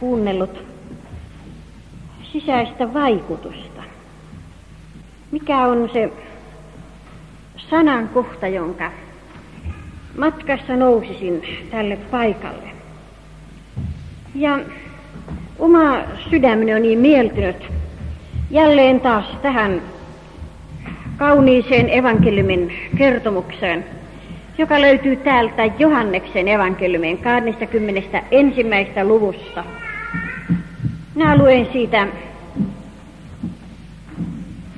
kuunnellut sisäistä vaikutusta. Mikä on se sanan kohta, jonka matkassa nousisin tälle paikalle. Ja oma sydämeni on niin mieltynyt jälleen taas tähän kauniiseen evankeliumin kertomukseen, joka löytyy täältä Johanneksen evankeliumin 20. ensimmäistä luvusta. Minä luen siitä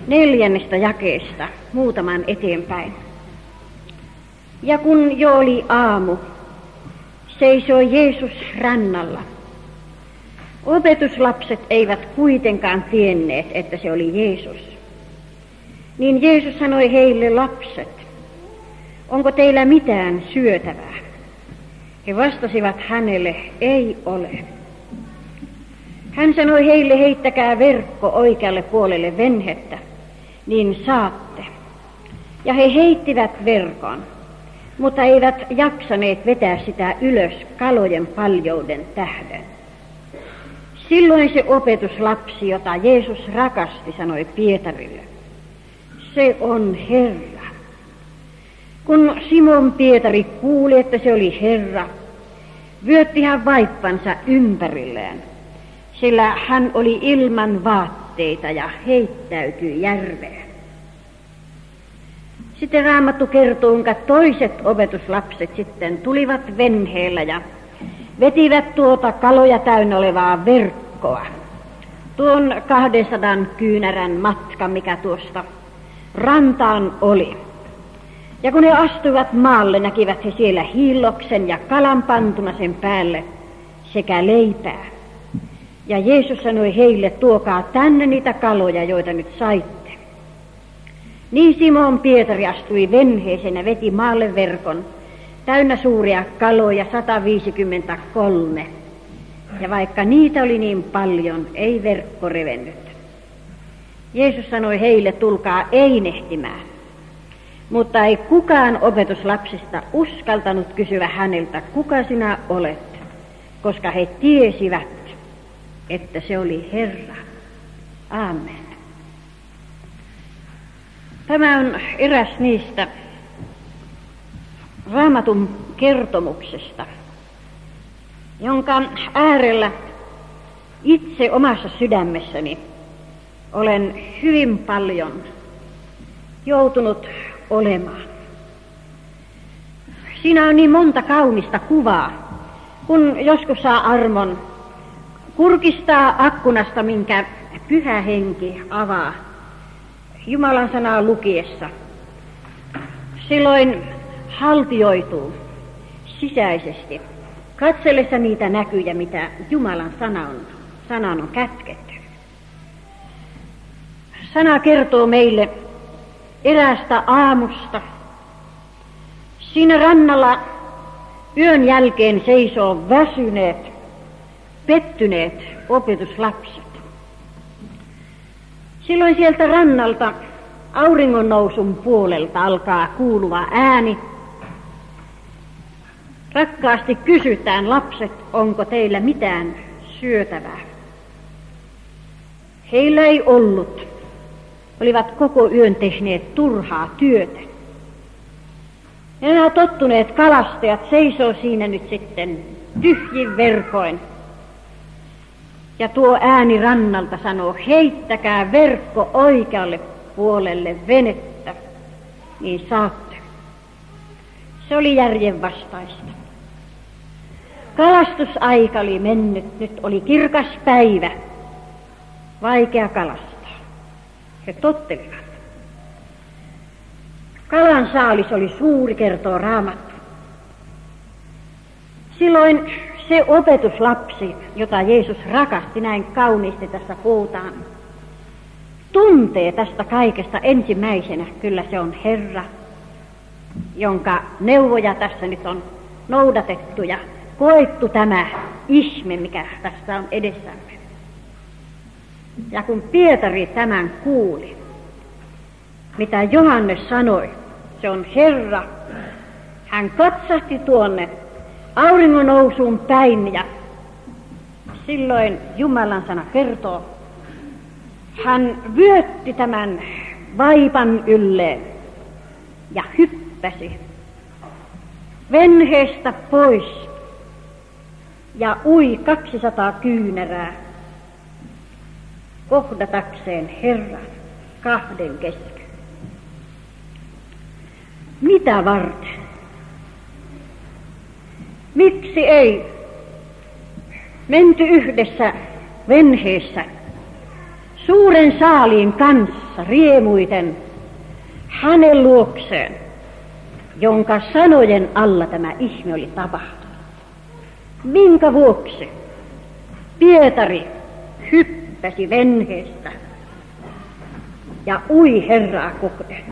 neljännestä jakeesta muutaman eteenpäin. Ja kun jo oli aamu, seisoi Jeesus rannalla. Opetuslapset eivät kuitenkaan tienneet, että se oli Jeesus. Niin Jeesus sanoi heille lapset, onko teillä mitään syötävää? He vastasivat hänelle, ei ole. Hän sanoi heille, heittäkää verkko oikealle puolelle venhettä, niin saatte. Ja he heittivät verkon, mutta eivät jaksaneet vetää sitä ylös kalojen paljouden tähden. Silloin se opetuslapsi, jota Jeesus rakasti, sanoi Pietarille, se on Herra. Kun Simon Pietari kuuli, että se oli Herra, vyötti hän vaippansa ympärilleen, sillä hän oli ilman vaatteita ja heittäytyi järveen. Sitten Raamattu kertoo, että toiset opetuslapset sitten tulivat venheellä ja vetivät tuota kaloja täynnä olevaa verkkoa. Tuon 200 kyynärän matka, mikä tuosta rantaan oli. Ja kun he astuivat maalle, näkivät he siellä hiilloksen ja kalan pantuna sen päälle sekä leipää. Ja Jeesus sanoi heille, tuokaa tänne niitä kaloja, joita nyt saitte. Niin Simon Pietari astui venheeseen ja veti maalle verkon, täynnä suuria kaloja 153. Ja vaikka niitä oli niin paljon, ei verkko revennyt. Jeesus sanoi heille, tulkaa einehtimään. Mutta ei kukaan opetuslapsista uskaltanut kysyä häneltä, kuka sinä olet, koska he tiesivät, että se oli Herra. Amen. Tämä on eräs niistä raamatun kertomuksesta, jonka äärellä itse omassa sydämessäni olen hyvin paljon joutunut olemaan. Siinä on niin monta kaunista kuvaa, kun joskus saa armon kurkistaa akkunasta, minkä pyhä henki avaa Jumalan sanaa lukiessa. Silloin haltioituu sisäisesti katsellessa niitä näkyjä, mitä Jumalan sana on, sanan on kätketty. Sana kertoo meille eräästä aamusta. Siinä rannalla yön jälkeen seisoo väsyneet, pettyneet opetuslapset. Silloin sieltä rannalta auringon nousun puolelta alkaa kuuluva ääni. Rakkaasti kysytään lapset, onko teillä mitään syötävää. Heillä ei ollut. Olivat koko yön tehneet turhaa työtä. Ja nämä tottuneet kalastajat seisoo siinä nyt sitten tyhjin verkoin ja tuo ääni rannalta sanoo, heittäkää verkko oikealle puolelle venettä, niin saatte. Se oli järjen vastaista. Kalastusaika oli mennyt, nyt oli kirkas päivä. Vaikea kalastaa. He tottelivat. Kalan saalis oli suuri, kertoo raamattu. Silloin se opetuslapsi, jota Jeesus rakasti näin kauniisti tässä puhutaan, tuntee tästä kaikesta ensimmäisenä, kyllä se on Herra, jonka neuvoja tässä nyt on noudatettu ja koettu tämä ihme, mikä tässä on edessämme. Ja kun Pietari tämän kuuli, mitä Johannes sanoi, se on Herra, hän katsahti tuonne auringon nousuun päin ja silloin Jumalan sana kertoo, hän vyötti tämän vaipan ylle ja hyppäsi venheestä pois ja ui 200 kyynärää kohdatakseen Herran kahden kesken. Mitä varten? Miksi ei menty yhdessä venheessä suuren saaliin kanssa riemuiten hänen luokseen, jonka sanojen alla tämä ihme oli tapahtunut. Minkä vuoksi Pietari hyppäsi venheestä ja ui Herraa kohden.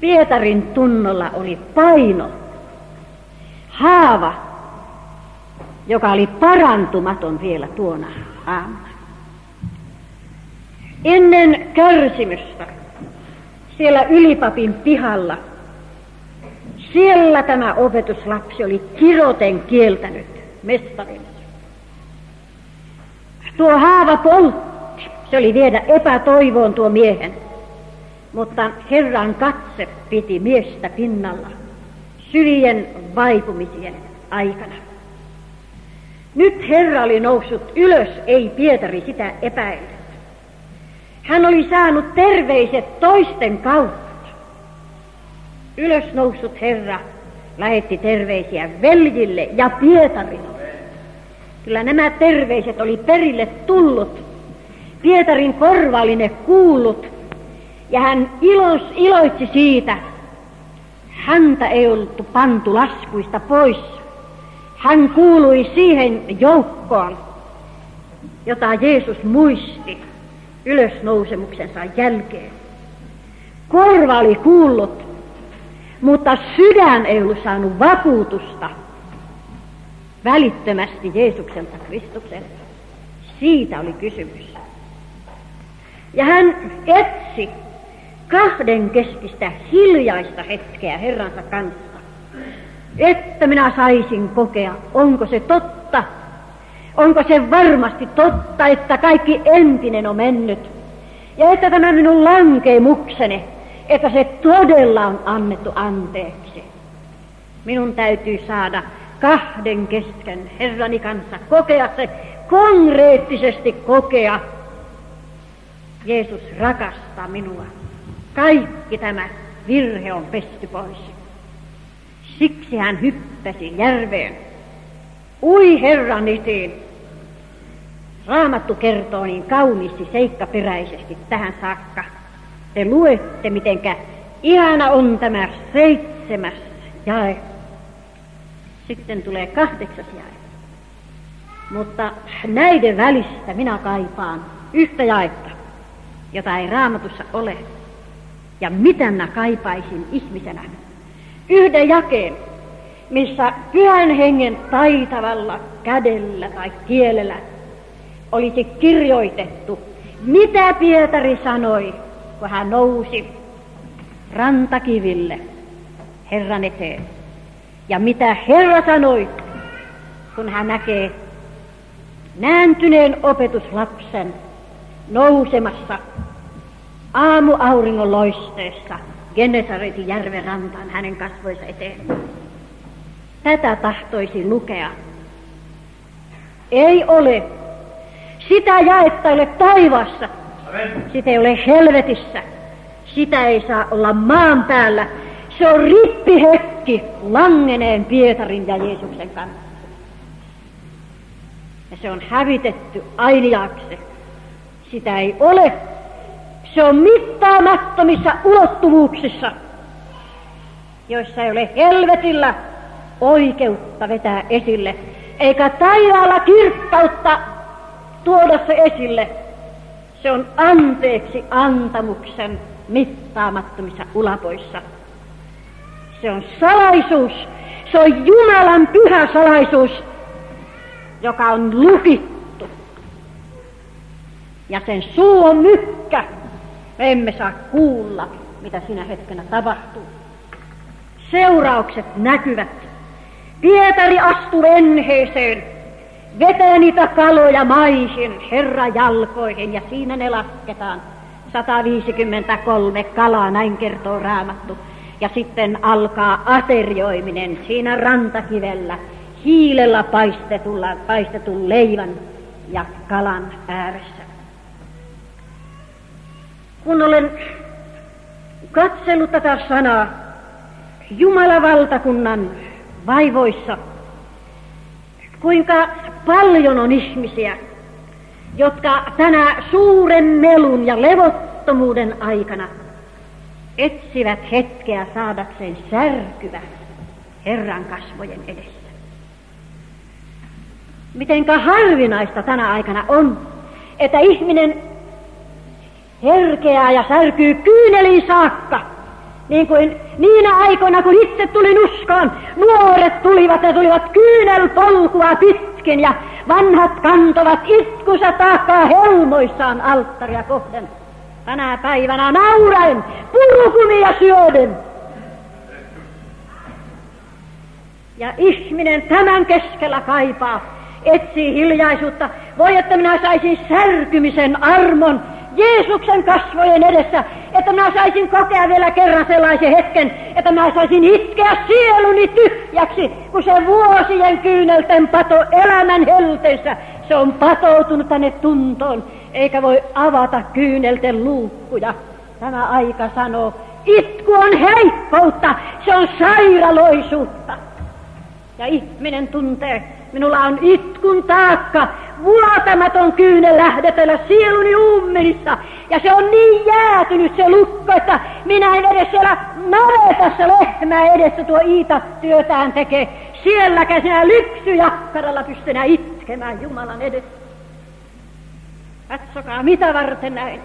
Pietarin tunnolla oli paino, haava, joka oli parantumaton vielä tuona aamuna. Ennen kärsimystä siellä ylipapin pihalla, siellä tämä opetuslapsi oli kiroten kieltänyt mestarinsa. Tuo haava poltti, se oli viedä epätoivoon tuo miehen, mutta Herran katse piti miestä pinnalla syljen vaipumisien aikana. Nyt Herra oli noussut ylös, ei Pietari sitä epäillyt. Hän oli saanut terveiset toisten kautta. Ylös noussut Herra lähetti terveisiä veljille ja Pietarille. Kyllä nämä terveiset oli perille tullut. Pietarin korva oli ne kuullut. Ja hän ilos, iloitsi siitä. Häntä ei ollut pantu laskuista pois. Hän kuului siihen joukkoon, jota Jeesus muisti ylösnousemuksensa jälkeen. Korva oli kuullut, mutta sydän ei ollut saanut vakuutusta välittömästi Jeesukselta Kristukselta. Siitä oli kysymys. Ja hän etsi kahden keskistä hiljaista hetkeä Herransa kanssa, että minä saisin kokea, onko se totta Onko se varmasti totta, että kaikki entinen on mennyt? Ja että tämä minun lankemukseni, että se todella on annettu anteeksi. Minun täytyy saada kahden kesken Herrani kanssa kokea se, konkreettisesti kokea. Jeesus rakastaa minua. Kaikki tämä virhe on pesty pois. Siksi hän hyppäsi järveen Ui Herran eteen. Raamattu kertoo niin kauniisti seikkaperäisesti tähän saakka. Te luette, mitenkä ihana on tämä seitsemäs jae. Sitten tulee kahdeksas jae. Mutta näiden välistä minä kaipaan yhtä jaetta, jota ei raamatussa ole. Ja mitä minä kaipaisin ihmisenä? Yhden jakeen, missä pyhän hengen taitavalla kädellä tai kielellä olisi kirjoitettu, mitä Pietari sanoi, kun hän nousi rantakiville Herran eteen. Ja mitä Herra sanoi, kun hän näkee nääntyneen opetuslapsen nousemassa aamuauringon loisteessa Genesaretin järven rantaan hänen kasvoissa eteen. Tätä tahtoisi lukea. Ei ole. Sitä jaetta ei ole taivassa. Sitä ei ole helvetissä. Sitä ei saa olla maan päällä. Se on rippihekki langeneen Pietarin ja Jeesuksen kanssa. Ja se on hävitetty ainiaaksi. Sitä ei ole. Se on mittaamattomissa ulottuvuuksissa, joissa ei ole helvetillä oikeutta vetää esille, eikä taivaalla kirkkautta tuoda se esille. Se on anteeksi antamuksen mittaamattomissa ulapoissa. Se on salaisuus. Se on Jumalan pyhä salaisuus, joka on lukittu. Ja sen suu on mykkä. Me emme saa kuulla, mitä sinä hetkenä tapahtuu. Seuraukset näkyvät Pietari astui venheeseen vetää niitä kaloja maihin Herra jalkoihin ja siinä ne lasketaan. 153 kalaa, näin kertoo raamattu. Ja sitten alkaa aterioiminen siinä rantakivellä, hiilellä paistetulla, paistetun leivän ja kalan ääressä. Kun olen katsellut tätä sanaa Jumalan valtakunnan vaivoissa, kuinka paljon on ihmisiä, jotka tänä suuren melun ja levottomuuden aikana etsivät hetkeä saadakseen särkyvä Herran kasvojen edessä. Mitenkä harvinaista tänä aikana on, että ihminen herkeää ja särkyy kyyneliin saakka, niin kuin niinä aikoina, kun itse tulin uskoon, nuoret tulivat ja tulivat kyynelpolkua pitkin ja vanhat kantovat itkusa taakkaa helmoissaan alttaria kohden. Tänä päivänä nauraen, purukumia syöden. Ja ihminen tämän keskellä kaipaa, etsii hiljaisuutta. Voi, että minä saisin särkymisen armon Jeesuksen kasvojen edessä, että minä saisin kokea vielä kerran sellaisen hetken, että minä saisin itkeä sieluni tyhjäksi, kun se vuosien kyynelten pato elämän helteissä, se on patoutunut tänne tuntoon, eikä voi avata kyynelten luukkuja. Tämä aika sanoo, itku on heikkoutta, se on sairaloisuutta. Ja ihminen tuntee, minulla on itkun taakka, vuotamaton kyynel lähdetellä sieluni ummenissa. Ja se on niin jäätynyt se lukko, että minä en edes siellä navetassa lehmää edessä tuo Iita työtään tekee. Siellä käsinä lypsyjakkaralla pystynä itkemään Jumalan edessä. Katsokaa, mitä varten näin.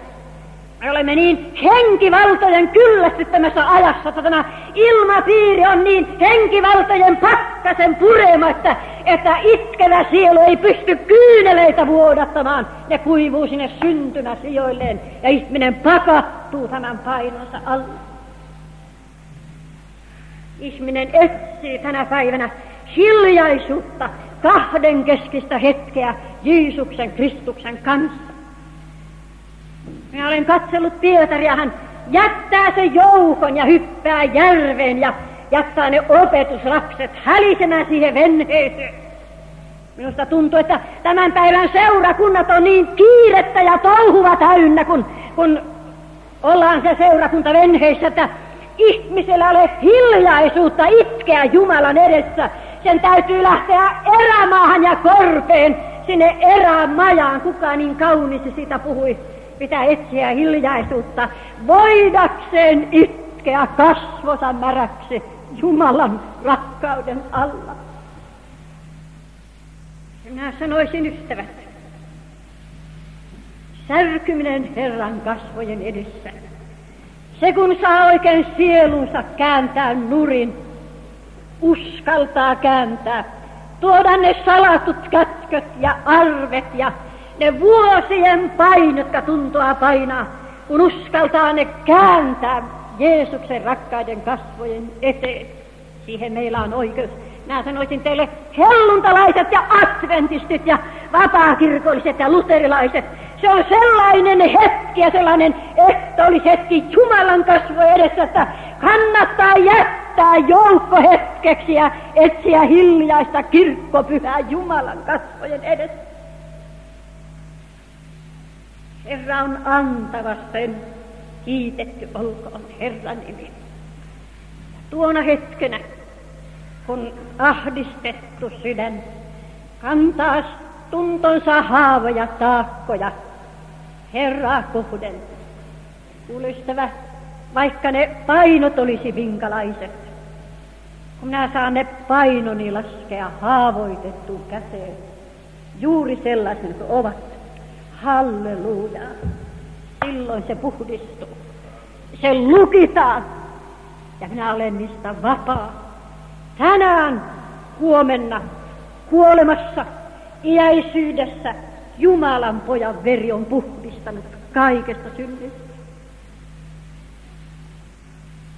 Me olemme niin henkivaltojen kyllästyttämässä ajassa, että tämä ilmapiiri on niin henkivaltojen pakkasen purema, että, että itkevä sielu ei pysty kyyneleitä vuodattamaan. Ne kuivuu sinne syntynä sijoilleen ja ihminen pakattuu tämän painonsa alle. Ihminen etsii tänä päivänä hiljaisuutta, kahdenkeskistä hetkeä Jeesuksen Kristuksen kanssa. Minä olen katsellut Pietaria, hän jättää sen joukon ja hyppää järveen ja jättää ne opetuslapset hälisemään siihen venheeseen. Minusta tuntuu, että tämän päivän seurakunnat on niin kiirettä ja touhuva täynnä, kun, kun ollaan se seurakunta venheissä, että ihmisellä ole hiljaisuutta itkeä Jumalan edessä. Sen täytyy lähteä erämaahan ja korpeen sinne erämajaan. Kuka niin kauniisti sitä puhui pitää etsiä hiljaisuutta, voidakseen itkeä kasvosa märäksi Jumalan rakkauden alla. Minä sanoisin ystävät, särkyminen Herran kasvojen edessä. Se kun saa oikein sielunsa kääntää nurin, uskaltaa kääntää, tuoda ne salatut kätköt ja arvet ja ne vuosien painot, jotka tuntua painaa, kun uskaltaa ne kääntää Jeesuksen rakkaiden kasvojen eteen. Siihen meillä on oikeus. Minä sanoisin teille helluntalaiset ja adventistit ja vapaakirkolliset ja luterilaiset. Se on sellainen hetki ja sellainen hetki Jumalan kasvo edessä, että kannattaa jättää joukko hetkeksi ja etsiä hiljaista kirkkopyhää Jumalan kasvojen edessä. Herra on antava sen, kiitetty olkoon Herran nimi. Tuona hetkenä, kun ahdistettu sydän kantaa tuntonsa haavoja taakkoja Herraa kohden. Kuulystava, vaikka ne painot olisi minkalaiset, kun minä saan ne painoni laskea haavoitettuun käteen, juuri sellaisen kuin ovat, Halleluja. Silloin se puhdistuu. Se lukitaan. Ja minä olen niistä vapaa. Tänään, huomenna, kuolemassa, iäisyydessä, Jumalan pojan veri on puhdistanut kaikesta synnistä.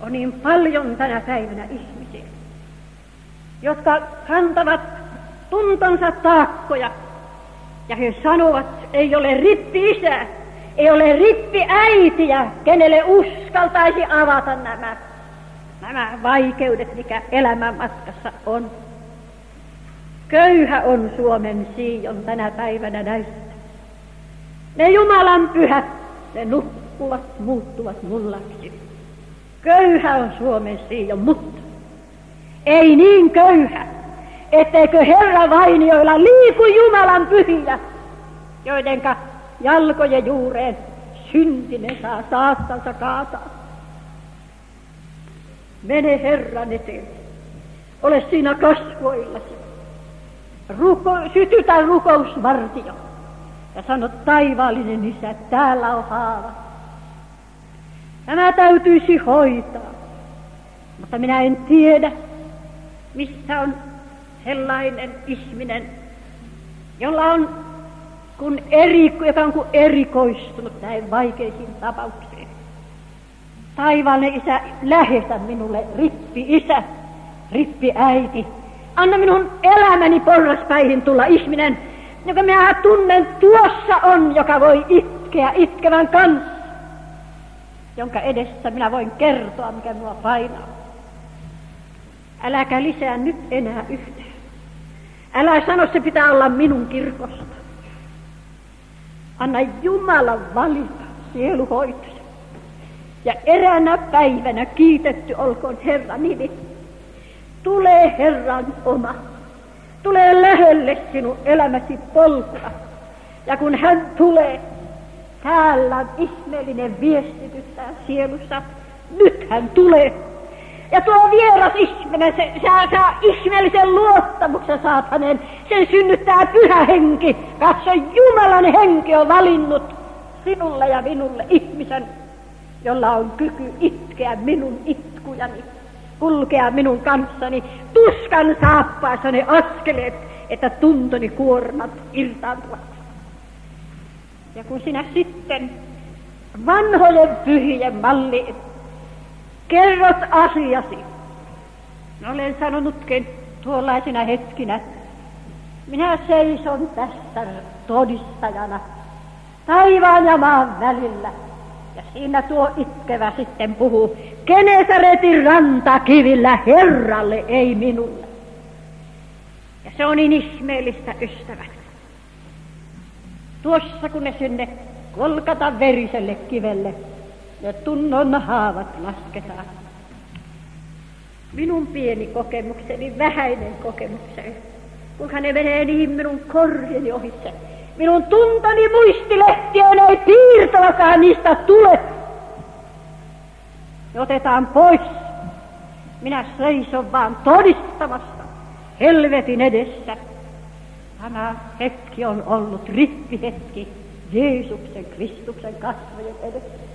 On niin paljon tänä päivänä ihmisiä, jotka kantavat tuntonsa taakkoja. Ja he sanovat, ei ole rippi isä, ei ole rippi äitiä, kenelle uskaltaisi avata nämä, nämä vaikeudet, mikä elämän matkassa on. Köyhä on Suomen siion tänä päivänä näistä. Ne Jumalan pyhät, ne nukkuvat, muuttuvat mullaksi. Köyhä on Suomen siion, mutta ei niin köyhä, etteikö Herra vainioilla liiku Jumalan pyhiä, joidenka jalkojen juureen syntinen saa saattansa kaataa. Mene Herran eteen, ole siinä kasvoillasi. Ruko, sytytä rukousvartio ja sano taivaallinen isä, täällä on haava. Tämä täytyisi hoitaa, mutta minä en tiedä, missä on sellainen ihminen, jolla on kun eri, joka on kuin erikoistunut näin vaikeisiin tapauksiin. Taivaallinen isä, lähetä minulle rippi isä, rippi äiti. Anna minun elämäni porraspäihin tulla ihminen, joka minä tunnen tuossa on, joka voi itkeä itkevän kanssa, jonka edessä minä voin kertoa, mikä minua painaa. Äläkä lisää nyt enää yhtään. Älä sano, se pitää olla minun kirkosta. Anna Jumalan valita sieluhoitaja. Ja eräänä päivänä kiitetty olkoon Herran nimi. Tule Herran oma. Tule lähelle sinun elämäsi polkua. Ja kun hän tulee, täällä on ihmeellinen viestitys sielussa. Nyt hän tulee ja tuo vieras ihminen, se saa, saa ihmeellisen luottamuksen saat hänen. Sen synnyttää pyhä henki. Katso, Jumalan henki on valinnut sinulle ja minulle ihmisen, jolla on kyky itkeä minun itkujani, kulkea minun kanssani, tuskan saappaissa ne askeleet, että tuntoni kuormat irtaantuvat. Ja kun sinä sitten vanhojen pyhien malli kerrot asiasi. Olen sanonutkin tuollaisina hetkinä, minä seison tässä todistajana taivaan ja maan välillä. Ja siinä tuo itkevä sitten puhuu, Genesaretin rantakivillä Herralle, ei minulle. Ja se on niin ihmeellistä, ystävät. Tuossa kun ne sinne kolkata veriselle kivelle ja tunnon haavat lasketaan. Minun pieni kokemukseni, vähäinen kokemukseni, kunhan ne menee niin minun korjeni ohitse. Minun tuntani muistilehtien ei piirtoakaan niistä tule. Ne otetaan pois. Minä seison vaan todistamassa helvetin edessä. Tämä hetki on ollut rippihetki Jeesuksen Kristuksen kasvojen edessä.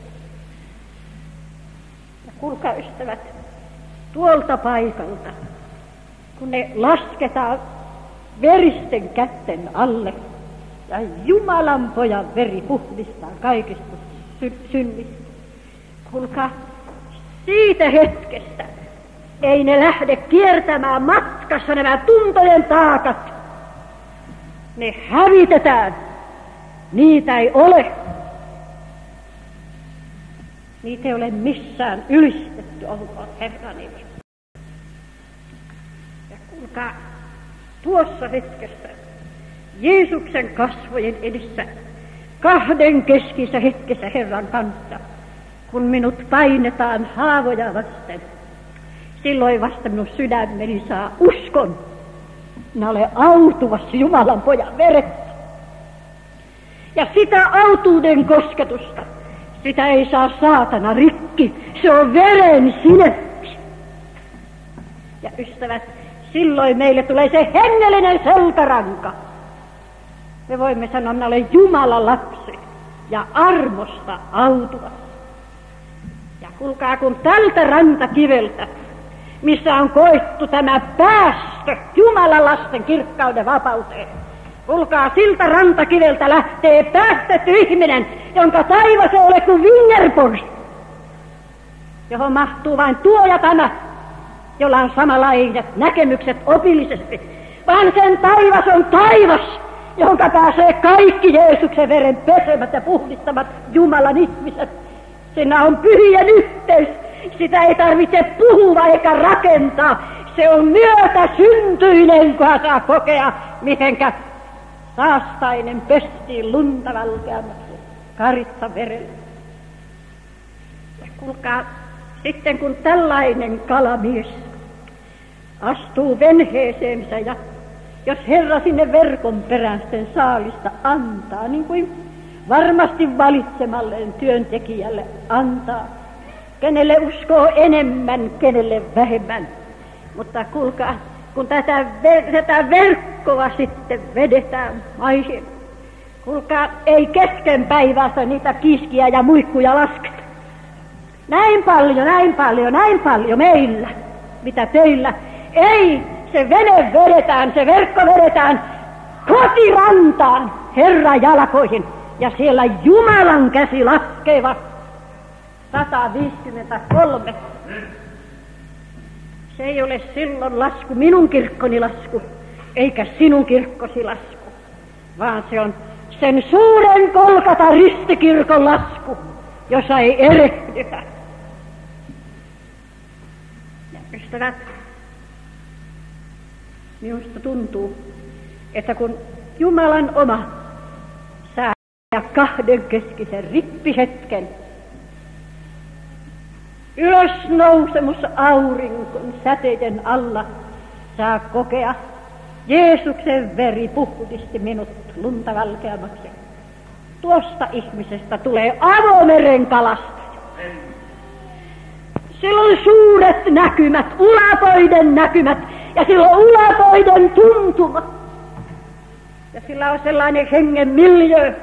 Kuulkaa ystävät, tuolta paikalta, kun ne lasketaan veristen kätten alle ja Jumalan pojan veri puhdistaa kaikista sy- synnistä. Kuulkaa, siitä hetkestä ei ne lähde kiertämään matkassa nämä tuntojen taakat. Ne hävitetään. Niitä ei ole. Niitä ei ole missään ylistetty, olkoon Herran nimi. Ja kuulkaa, tuossa hetkessä, Jeesuksen kasvojen edessä, kahden keskissä hetkessä Herran kanssa, kun minut painetaan haavoja vasten, silloin vasta minun sydämeni saa uskon. Minä olen autuvassa Jumalan pojan verettä. Ja sitä autuuden kosketusta, sitä ei saa saatana rikki. Se on veren sinettä. Ja ystävät, silloin meille tulee se hengellinen selkäranka. Me voimme sanoa, minä olen Jumalan lapsi ja armosta autuva. Ja kuulkaa, kun tältä rantakiveltä, missä on koettu tämä päästö Jumalan lasten kirkkauden vapauteen, Kuulkaa, siltä rantakiveltä lähtee päästetty ihminen, jonka taivas ole kuin Wingerfors, johon mahtuu vain tuo ja tämä, jolla on samanlaiset näkemykset opillisesti. vaan sen taivas on taivas, jonka pääsee kaikki Jeesuksen veren pesemät ja puhdistamat Jumalan ihmiset. Siinä on pyhien yhteys. Sitä ei tarvitse puhua eikä rakentaa. Se on myötä syntyinen, kun saa kokea, mitenkä saastainen pestiin lunta valkeammaksi karitsa verellä. Ja kuulkaa, sitten kun tällainen kalamies astuu venheeseensä ja jos Herra sinne verkon perään sen saalista antaa, niin kuin varmasti valitsemalleen työntekijälle antaa, kenelle uskoo enemmän, kenelle vähemmän. Mutta kuulkaa, kun tätä, tätä verkkoa sitten vedetään maihin, kuulkaa, ei kesken päivässä niitä kiskiä ja muikkuja lasketa. Näin paljon, näin paljon, näin paljon meillä, mitä teillä. Ei, se vene vedetään, se verkko vedetään kotirantaan Herran jalkoihin. Ja siellä Jumalan käsi laskeva 153. Se ei ole silloin lasku, minun kirkkoni lasku, eikä sinun kirkkosi lasku, vaan se on sen suuren kolkata ristikirkon lasku, jossa ei erehdytä. Ja ystävät, minusta tuntuu, että kun Jumalan oma saa kahden keskisen rippihetken, ylös nousemus aurinkon säteiden alla saa kokea, Jeesuksen veri puhdisti minut lunta valkeammaksi. Tuosta ihmisestä tulee avomeren kalastaja. Sillä on suuret näkymät, ulapoiden näkymät, ja sillä on ulapoiden tuntuma. Ja sillä on sellainen hengen miljö,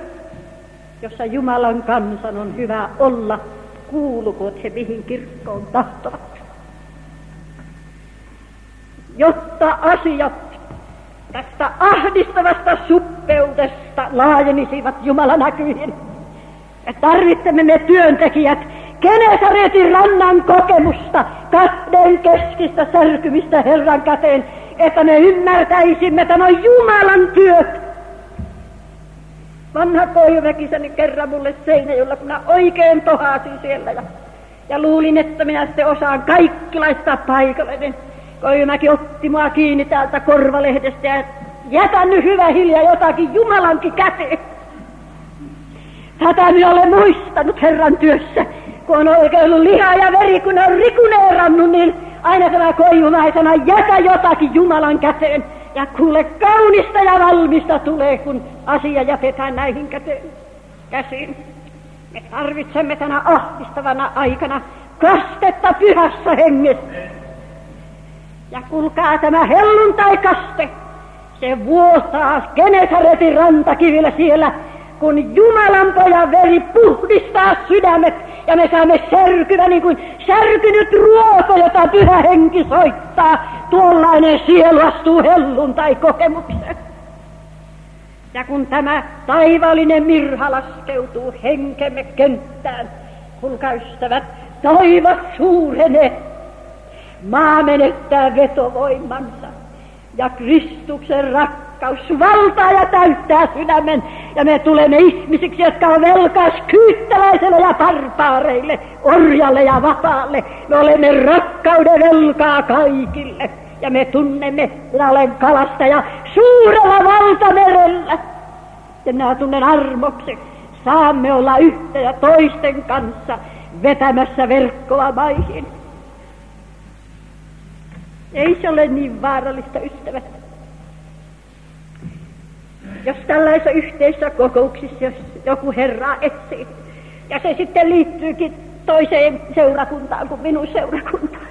jossa Jumalan kansan on hyvä olla, kuulukoot he mihin kirkkoon tahtovat. Jotta asiat tästä ahdistavasta suppeudesta laajenisivat Jumalan näkyihin. Ja tarvitsemme me työntekijät Genesaretin rannan kokemusta, kahden keskistä särkymistä Herran käteen, että me ymmärtäisimme tämän Jumalan työt. Vanha Koivumäkisäni kerran mulle jolla kun mä oikein tohasin siellä ja, ja luulin, että minä sitten osaan kaikki laittaa paikalle. Niin Koivumäki otti mua kiinni täältä korvalehdestä ja jätä nyt hyvä hiljaa jotakin Jumalankin käteen. Tätä minä olen muistanut Herran työssä kun on oikein ollut liha ja veri, kun on rikuneerannut, niin aina tämä koivumaisena jätä jotakin Jumalan käteen. Ja kuule, kaunista ja valmista tulee, kun asia jätetään näihin käteen, käsiin. Me tarvitsemme tänä ahdistavana aikana kastetta pyhässä hengessä. Ja kuulkaa tämä helluntai-kaste, se vuotaa Genesaretin rantakivillä siellä kun Jumalan pojan veri puhdistaa sydämet ja me saamme särkyä niin kuin särkynyt ruoko, jota pyhä henki soittaa, tuollainen sielu astuu helluntai kokemukseen. Ja kun tämä taivallinen mirha laskeutuu henkemme kenttään, kuulkaa ystävät, taivas suurenee, maa menettää vetovoimansa ja Kristuksen rakkaus valtaa ja täyttää sydämen. Ja me tulemme ihmisiksi, jotka on velkaas kyyttäläiselle ja parpaareille, orjalle ja vapaalle. Me olemme rakkauden velkaa kaikille. Ja me tunnemme, minä olen kalastaja suurella valtamerellä. Ja minä tunnen armoksen. Saamme olla yhtä ja toisten kanssa vetämässä verkkoa maihin. Ei se ole niin vaarallista, ystävät. Jos tällaisessa yhteisessä kokouksissa, jos joku herraa etsii, ja se sitten liittyykin toiseen seurakuntaan kuin minun seurakuntaan.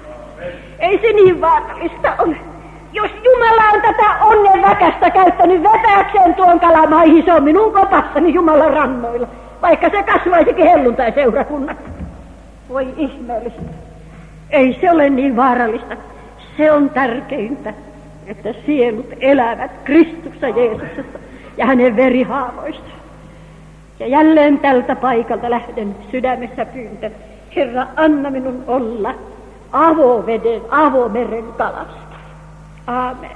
Ei se niin vaarallista ole. Jos Jumala on tätä onnen väkästä käyttänyt vetääkseen tuon kalamaihin, se on minun kopassani Jumalan rannoilla, vaikka se kasvaisikin helluntai seurakunnassa. Voi ihmeellistä. Ei se ole niin vaarallista. Se on tärkeintä, että sielut elävät Kristuksessa Jeesuksessa ja hänen verihaavoista. Ja jälleen tältä paikalta lähden sydämessä pyyntö. Herra, anna minun olla avoveden, avomeren kalasta. Aamen.